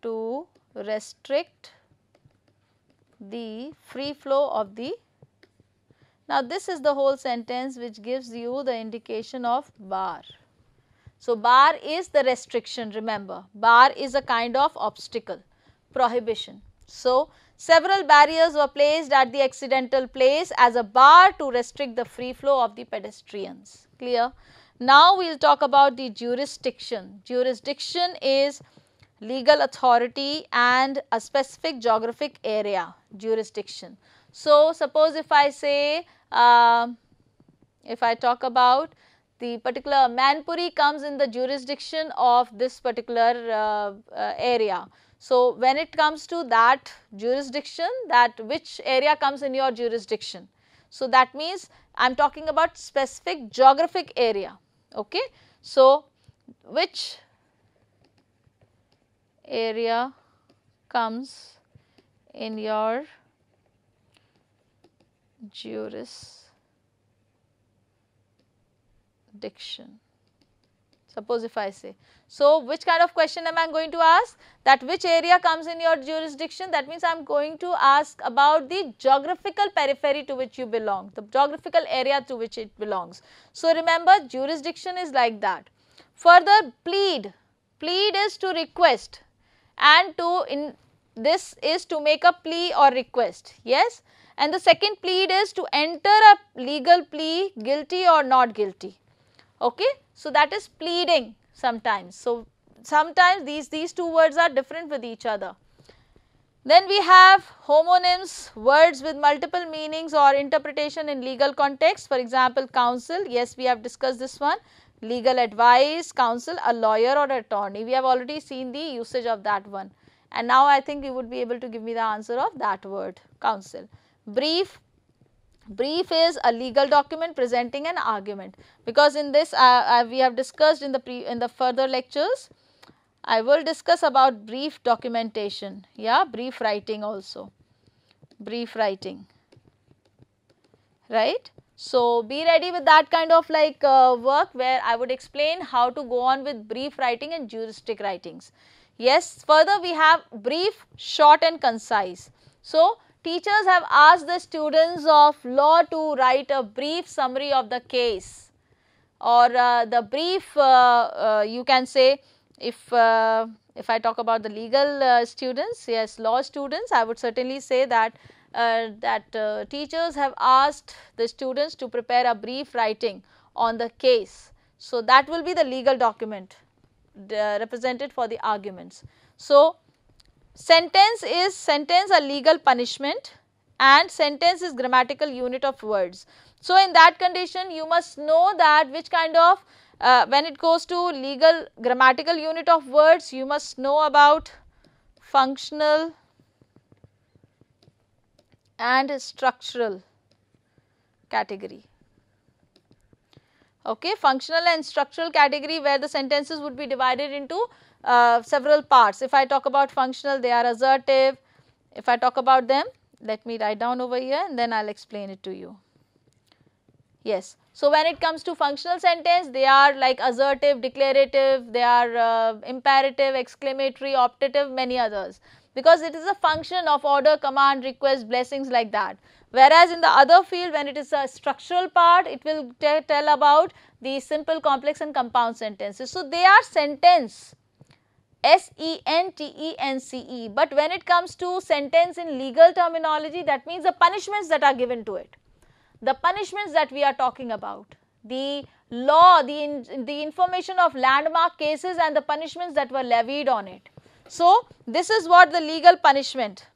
to restrict the free flow of the now this is the whole sentence which gives you the indication of bar. So bar is the restriction remember. Bar is a kind of obstacle prohibition. So several barriers were placed at the accidental place as a bar to restrict the free flow of the pedestrians clear now, we will talk about the jurisdiction. Jurisdiction is legal authority and a specific geographic area jurisdiction. So, suppose if I say uh, if I talk about the particular Mainpuri comes in the jurisdiction of this particular uh, uh, area. So, when it comes to that jurisdiction that which area comes in your jurisdiction. So, that means I am talking about specific geographic area Okay. So, which area comes in your jurisdiction? Suppose if I say, so which kind of question am I going to ask? That which area comes in your jurisdiction? That means I am going to ask about the geographical periphery to which you belong, the geographical area to which it belongs. So remember jurisdiction is like that. Further plead, plead is to request and to in this is to make a plea or request, yes. And the second plead is to enter a legal plea guilty or not guilty, okay. So, that is pleading sometimes. So, sometimes these, these two words are different with each other. Then we have homonyms, words with multiple meanings or interpretation in legal context. For example, counsel, yes we have discussed this one, legal advice, counsel, a lawyer or attorney. We have already seen the usage of that one. And now I think you would be able to give me the answer of that word, counsel. Brief, brief is a legal document presenting an argument. Because in this uh, uh, we have discussed in the pre in the further lectures I will discuss about brief documentation. Yeah brief writing also. Brief writing. Right? So be ready with that kind of like uh, work where I would explain how to go on with brief writing and juristic writings. Yes further we have brief short and concise. So teachers have asked the students of law to write a brief summary of the case or uh, the brief uh, uh, you can say if uh, if I talk about the legal uh, students yes law students I would certainly say that that teachers have asked the students to prepare a brief writing on the case. So, that will be the legal document represented for the arguments. So, Sentence is sentence a legal punishment and sentence is grammatical unit of words. So, in that condition you must know that which kind of uh, when it goes to legal grammatical unit of words you must know about functional and structural category. okay functional and structural category where the sentences would be divided into uh, several parts. If i talk about functional they are assertive. If i talk about them let me write down over here and then i'll explain it to you. Yes. So when it comes to functional sentence they are like assertive declarative they are uh, imperative exclamatory optative many others. Because it is a function of order command request blessings like that. Whereas in the other field when it is a structural part it will tell about the simple complex and compound sentences. So, they are sentence S E N T E N C E. But when it comes to sentence in legal terminology that means the punishments that are given to it. The punishments that we are talking about, the law, the, in, the information of landmark cases and the punishments that were levied on it. So, this is what the legal punishment.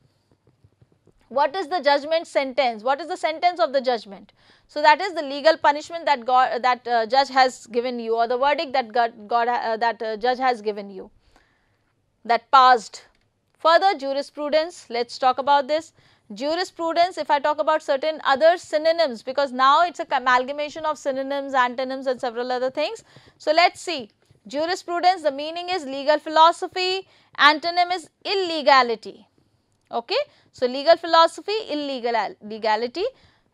What is the judgment sentence? What is the sentence of the judgment? So that is the legal punishment that god that uh, judge has given you or the verdict that god, god uh, that uh, judge has given you that passed. Further jurisprudence. Let's talk about this. Jurisprudence if i talk about certain other synonyms because now it's a amalgamation of synonyms antonyms and several other things. So let's see. Jurisprudence the meaning is legal philosophy. Antonym is illegality. Okay? So, legal philosophy, illegal legality.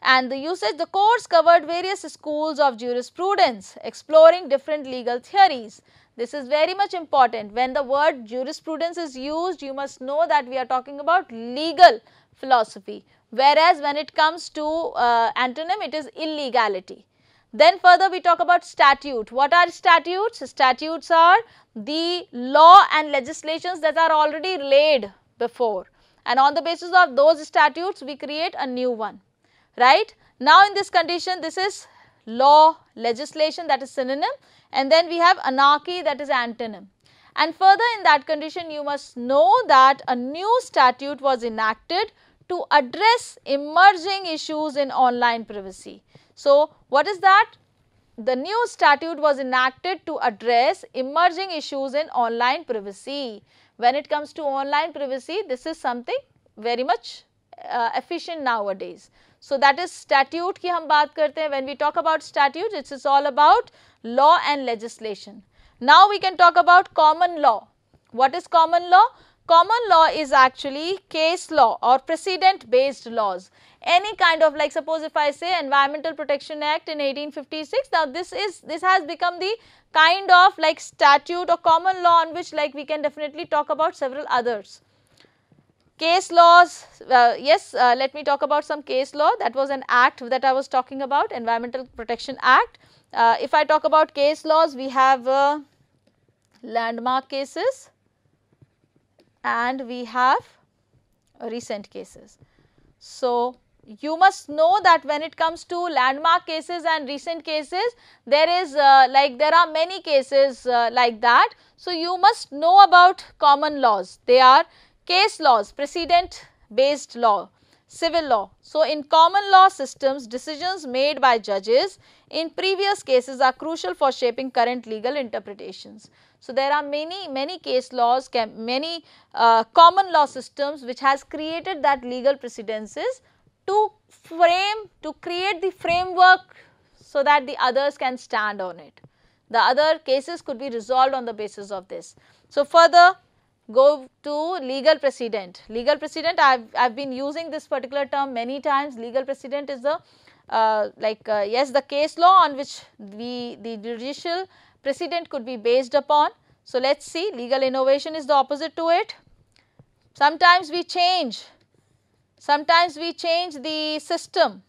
And the usage the course covered various schools of jurisprudence exploring different legal theories. This is very much important when the word jurisprudence is used you must know that we are talking about legal philosophy whereas when it comes to uh, antonym it is illegality. Then further we talk about statute. What are statutes? Statutes are the law and legislations that are already laid before and on the basis of those statutes we create a new one right. Now in this condition this is law legislation that is synonym and then we have anarchy that is antonym. And further in that condition you must know that a new statute was enacted to address emerging issues in online privacy. So, what is that? The new statute was enacted to address emerging issues in online privacy. When it comes to online privacy, this is something very much uh, efficient nowadays. So, that is statute ki hum baat karte hain. When we talk about statute, it is all about law and legislation. Now, we can talk about common law. What is common law? Common law is actually case law or precedent based laws. Any kind of like suppose if I say Environmental Protection Act in 1856, now this is this has become the kind of like statute or common law on which like we can definitely talk about several others. Case laws, uh, yes, uh, let me talk about some case law that was an act that I was talking about Environmental Protection Act. Uh, if I talk about case laws, we have uh, landmark cases and we have recent cases. So, you must know that when it comes to landmark cases and recent cases, there is uh, like there are many cases uh, like that. So, you must know about common laws. They are case laws, precedent based law, civil law. So, in common law systems, decisions made by judges in previous cases are crucial for shaping current legal interpretations. So, there are many, many case laws, many uh, common law systems which has created that legal precedences to frame, to create the framework so that the others can stand on it. The other cases could be resolved on the basis of this. So, further go to legal precedent. Legal precedent, I have been using this particular term many times. Legal precedent is the uh, like uh, yes the case law on which we the judicial precedent could be based upon. So, let us see legal innovation is the opposite to it. Sometimes we change sometimes we change the system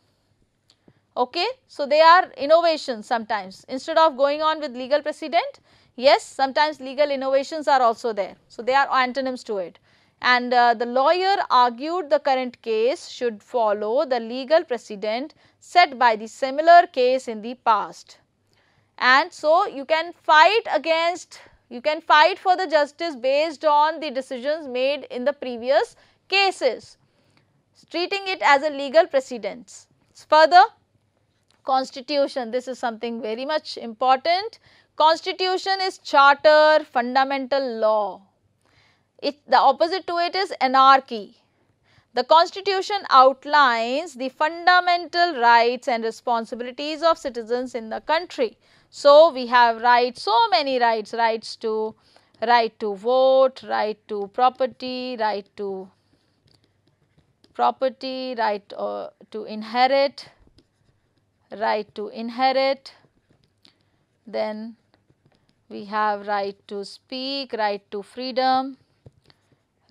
okay so they are innovations sometimes instead of going on with legal precedent yes sometimes legal innovations are also there so they are antonyms to it and uh, the lawyer argued the current case should follow the legal precedent set by the similar case in the past and so you can fight against you can fight for the justice based on the decisions made in the previous cases treating it as a legal precedence. Further, constitution, this is something very much important. Constitution is charter, fundamental law. It, the opposite to it is anarchy. The constitution outlines the fundamental rights and responsibilities of citizens in the country. So, we have rights, so many rights, rights to right to vote, right to property, right to property, right uh, to inherit, right to inherit, then we have right to speak, right to freedom,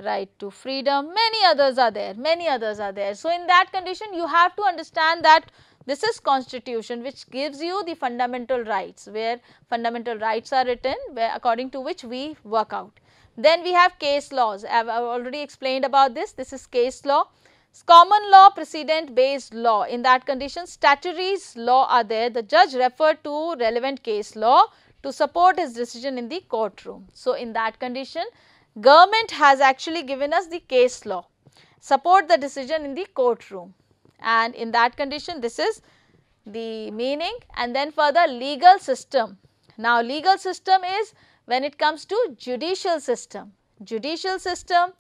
right to freedom, many others are there, many others are there. So, in that condition you have to understand that this is constitution which gives you the fundamental rights where fundamental rights are written where according to which we work out. Then we have case laws, I have already explained about this, this is case law. Common law precedent based law in that condition statutories law are there the judge referred to relevant case law to support his decision in the courtroom. So, in that condition government has actually given us the case law. Support the decision in the courtroom. And in that condition this is the meaning. And then further legal system. Now, legal system is when it comes to judicial system, judicial system,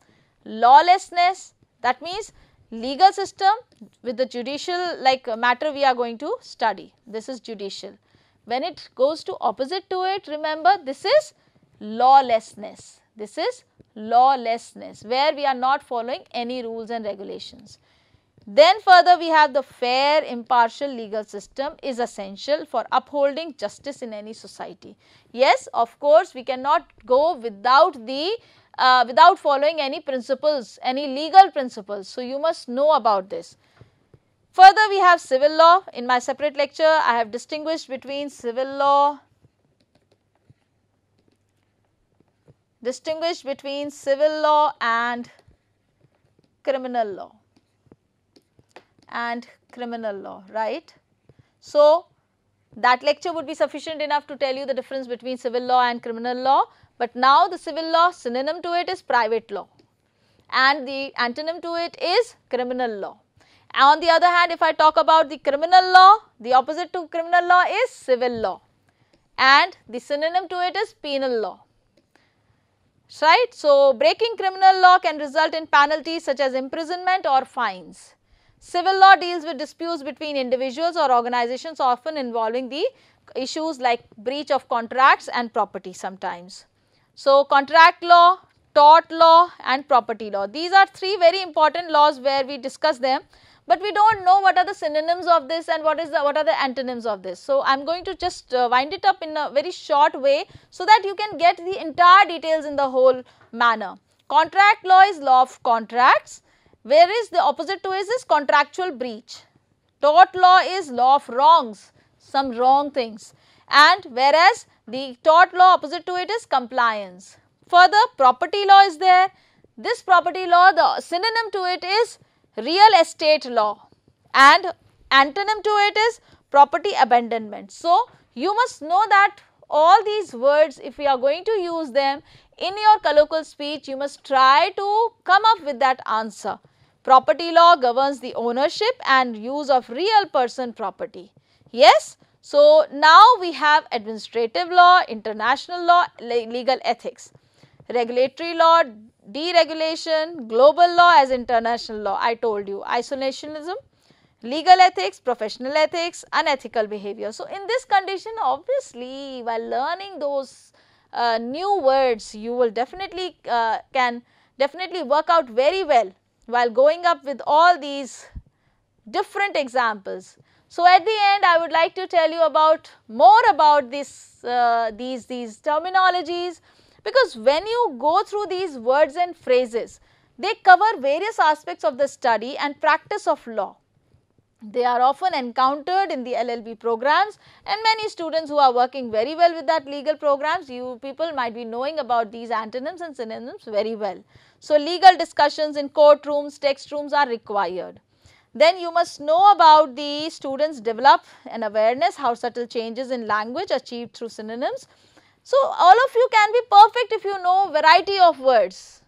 lawlessness. That means legal system with the judicial like matter we are going to study. This is judicial when it goes to opposite to it, remember this is lawlessness. This is lawlessness where we are not following any rules and regulations. Then further we have the fair impartial legal system is essential for upholding justice in any society. Yes, of course, we cannot go without the uh, without following any principles, any legal principles. So, you must know about this. Further we have civil law. In my separate lecture I have distinguished between civil law, distinguished between civil law and criminal law and criminal law, right. So, that lecture would be sufficient enough to tell you the difference between civil law and criminal law, but now the civil law synonym to it is private law and the antonym to it is criminal law. On the other hand, if I talk about the criminal law, the opposite to criminal law is civil law and the synonym to it is penal law. Right. So, breaking criminal law can result in penalties such as imprisonment or fines. Civil law deals with disputes between individuals or organizations often involving the issues like breach of contracts and property sometimes. So, contract law, tort law and property law. These are three very important laws where we discuss them but we do not know what are the synonyms of this and what is the what are the antonyms of this. So, I am going to just uh, wind it up in a very short way so that you can get the entire details in the whole manner. Contract law is law of contracts whereas the opposite to is, is contractual breach. Tort law is law of wrongs, some wrong things and whereas the tort law opposite to it is compliance. Further property law is there. This property law the synonym to it is real estate law and antonym to it is property abandonment. So, you must know that all these words if we are going to use them in your colloquial speech you must try to come up with that answer. Property law governs the ownership and use of real person property. Yes. So, now we have administrative law, international law, legal ethics. Regulatory law deregulation, global law as international law, I told you, isolationism, legal ethics, professional ethics, unethical behavior. So, in this condition obviously while learning those uh, new words you will definitely uh, can definitely work out very well while going up with all these different examples. So, at the end I would like to tell you about more about this uh, these these terminologies because when you go through these words and phrases, they cover various aspects of the study and practice of law. They are often encountered in the LLB programs and many students who are working very well with that legal programs, you people might be knowing about these antonyms and synonyms very well. So, legal discussions in courtrooms, text rooms are required. Then you must know about the students develop an awareness how subtle changes in language achieved through synonyms so, all of you can be perfect if you know variety of words.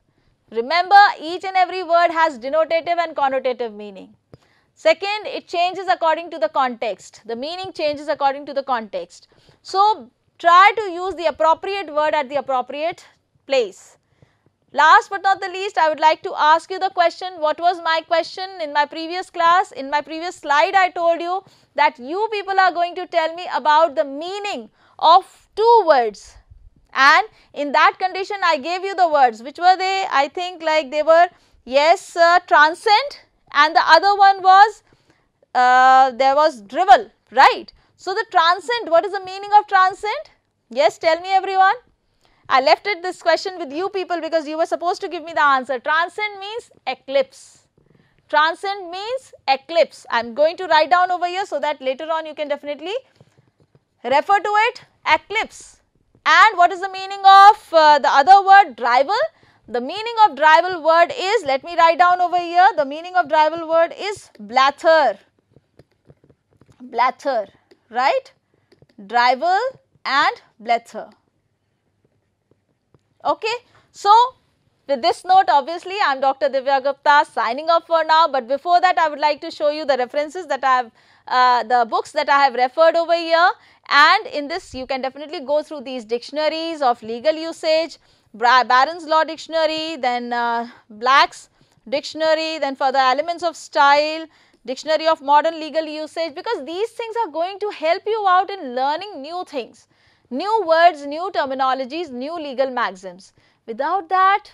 Remember each and every word has denotative and connotative meaning. Second, it changes according to the context. The meaning changes according to the context. So, try to use the appropriate word at the appropriate place. Last but not the least, I would like to ask you the question, what was my question in my previous class? In my previous slide, I told you that you people are going to tell me about the meaning of two words. And in that condition, I gave you the words. Which were they? I think like they were, yes, uh, transcend and the other one was, uh, there was drivel, right? So, the transcend, what is the meaning of transcend? Yes, tell me everyone. I left it this question with you people because you were supposed to give me the answer. Transcend means eclipse. Transcend means eclipse. I am going to write down over here so that later on you can definitely refer to it. Eclipse. And what is the meaning of uh, the other word drivel? The meaning of drivel word is, let me write down over here, the meaning of drivel word is blather. Blather, right? Drivel and blather. Okay. So, with this note obviously I am Dr. Divya Gupta signing off for now but before that I would like to show you the references that I have uh, the books that I have referred over here. And in this you can definitely go through these dictionaries of legal usage, Barron's Law Dictionary, then uh, Black's Dictionary, then for the elements of style, Dictionary of Modern Legal Usage because these things are going to help you out in learning new things. New words, new terminologies, new legal maxims. Without that,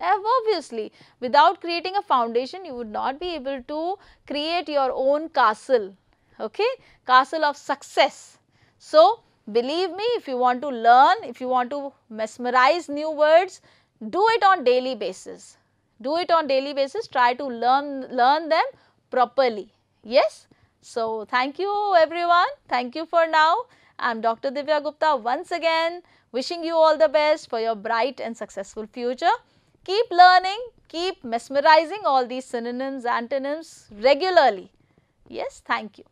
obviously, without creating a foundation, you would not be able to create your own castle, okay, castle of success. So, believe me, if you want to learn, if you want to mesmerize new words, do it on daily basis. Do it on daily basis, try to learn, learn them properly. Yes? So, thank you everyone. Thank you for now. I am Dr. Divya Gupta once again wishing you all the best for your bright and successful future. Keep learning, keep mesmerizing all these synonyms, antonyms regularly. Yes, thank you.